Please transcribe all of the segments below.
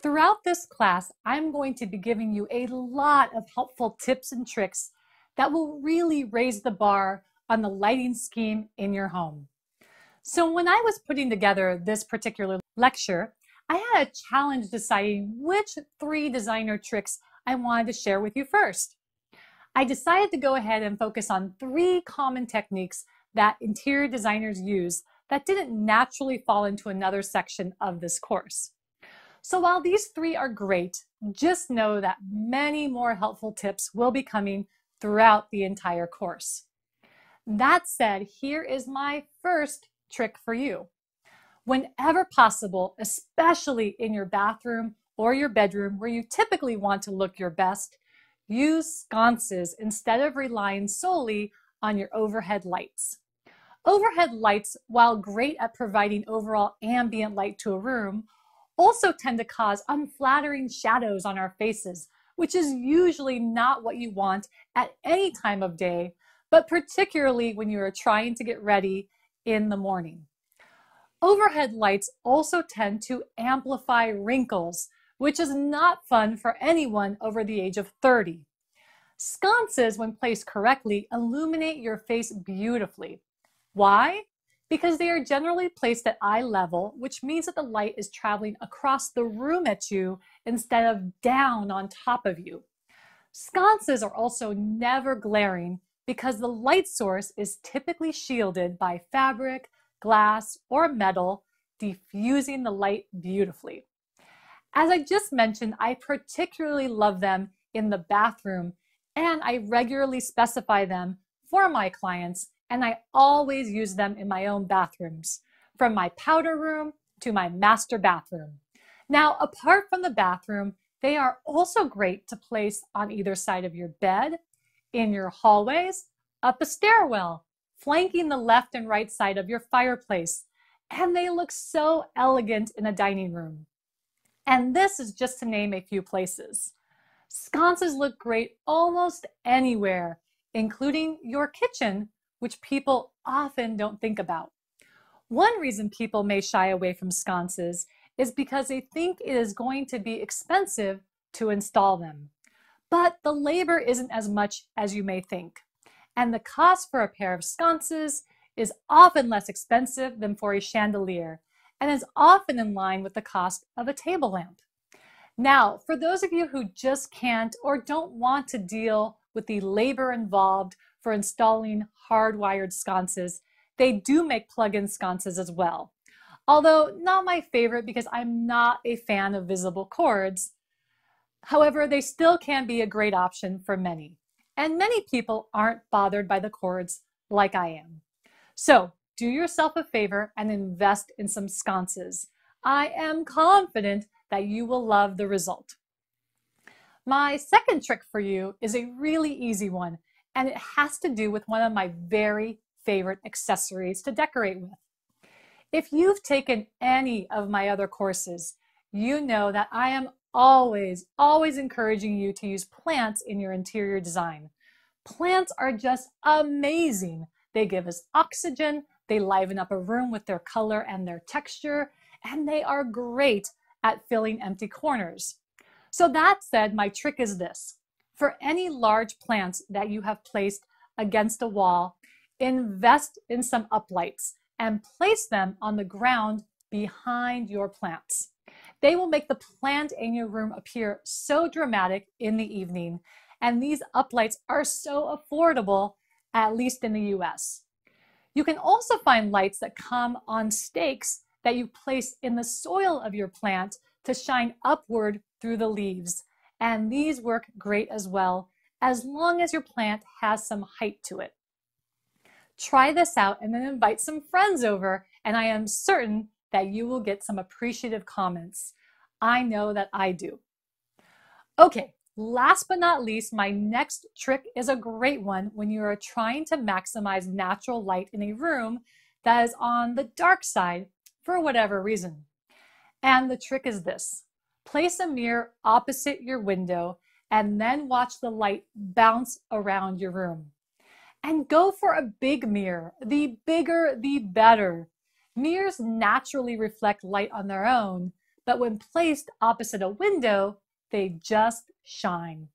Throughout this class, I'm going to be giving you a lot of helpful tips and tricks that will really raise the bar on the lighting scheme in your home. So when I was putting together this particular lecture, I had a challenge deciding which three designer tricks I wanted to share with you first. I decided to go ahead and focus on three common techniques that interior designers use that didn't naturally fall into another section of this course. So while these three are great, just know that many more helpful tips will be coming throughout the entire course. That said, here is my first trick for you. Whenever possible, especially in your bathroom or your bedroom where you typically want to look your best, use sconces instead of relying solely on your overhead lights. Overhead lights, while great at providing overall ambient light to a room, also tend to cause unflattering shadows on our faces, which is usually not what you want at any time of day, but particularly when you are trying to get ready in the morning. Overhead lights also tend to amplify wrinkles, which is not fun for anyone over the age of 30. Sconces, when placed correctly, illuminate your face beautifully. Why? Because they are generally placed at eye level, which means that the light is traveling across the room at you instead of down on top of you. Sconces are also never glaring because the light source is typically shielded by fabric, glass, or metal, diffusing the light beautifully. As I just mentioned, I particularly love them in the bathroom and I regularly specify them for my clients and I always use them in my own bathrooms, from my powder room to my master bathroom. Now, apart from the bathroom, they are also great to place on either side of your bed, in your hallways, up a stairwell, flanking the left and right side of your fireplace. And they look so elegant in a dining room. And this is just to name a few places. Sconces look great almost anywhere, including your kitchen which people often don't think about. One reason people may shy away from sconces is because they think it is going to be expensive to install them. But the labor isn't as much as you may think. And the cost for a pair of sconces is often less expensive than for a chandelier and is often in line with the cost of a table lamp. Now, for those of you who just can't or don't want to deal with the labor involved for installing hardwired sconces. They do make plug-in sconces as well. Although not my favorite because I'm not a fan of visible cords. However, they still can be a great option for many. And many people aren't bothered by the cords like I am. So do yourself a favor and invest in some sconces. I am confident that you will love the result. My second trick for you is a really easy one and it has to do with one of my very favorite accessories to decorate with. If you've taken any of my other courses, you know that I am always, always encouraging you to use plants in your interior design. Plants are just amazing. They give us oxygen, they liven up a room with their color and their texture, and they are great at filling empty corners. So that said, my trick is this. For any large plants that you have placed against a wall, invest in some uplights and place them on the ground behind your plants. They will make the plant in your room appear so dramatic in the evening, and these uplights are so affordable, at least in the US. You can also find lights that come on stakes that you place in the soil of your plant to shine upward through the leaves and these work great as well, as long as your plant has some height to it. Try this out and then invite some friends over, and I am certain that you will get some appreciative comments. I know that I do. Okay, last but not least, my next trick is a great one when you are trying to maximize natural light in a room that is on the dark side for whatever reason. And the trick is this. Place a mirror opposite your window and then watch the light bounce around your room. And go for a big mirror. The bigger, the better. Mirrors naturally reflect light on their own, but when placed opposite a window, they just shine.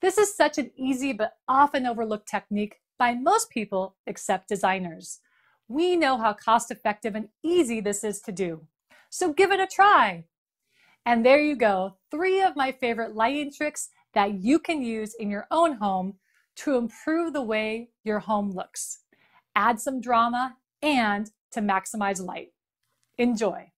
This is such an easy but often overlooked technique by most people except designers. We know how cost effective and easy this is to do. So give it a try. And there you go, three of my favorite lighting tricks that you can use in your own home to improve the way your home looks, add some drama, and to maximize light. Enjoy.